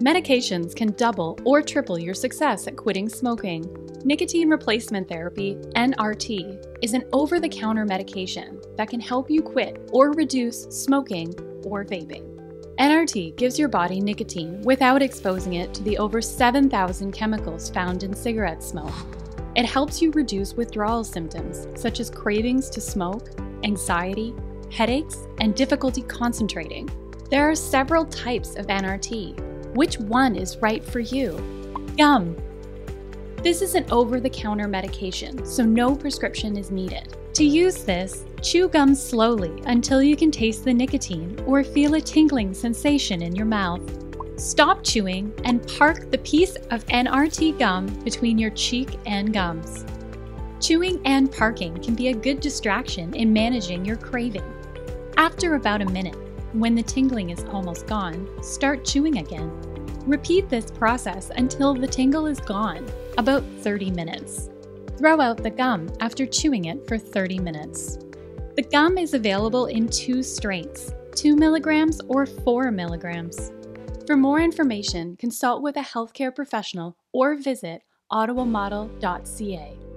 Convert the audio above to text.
Medications can double or triple your success at quitting smoking. Nicotine replacement therapy, NRT, is an over the counter medication that can help you quit or reduce smoking or vaping. NRT gives your body nicotine without exposing it to the over 7,000 chemicals found in cigarette smoke. It helps you reduce withdrawal symptoms such as cravings to smoke, anxiety, headaches, and difficulty concentrating. There are several types of NRT. Which one is right for you? Gum. This is an over the counter medication, so no prescription is needed. To use this, chew gum slowly until you can taste the nicotine or feel a tingling sensation in your mouth. Stop chewing and park the piece of NRT gum between your cheek and gums. Chewing and parking can be a good distraction in managing your craving. After about a minute, when the tingling is almost gone, start chewing again. Repeat this process until the tingle is gone, about 30 minutes. Throw out the gum after chewing it for 30 minutes. The gum is available in two strengths 2 milligrams or 4 milligrams. For more information, consult with a healthcare professional or visit ottawamodel.ca.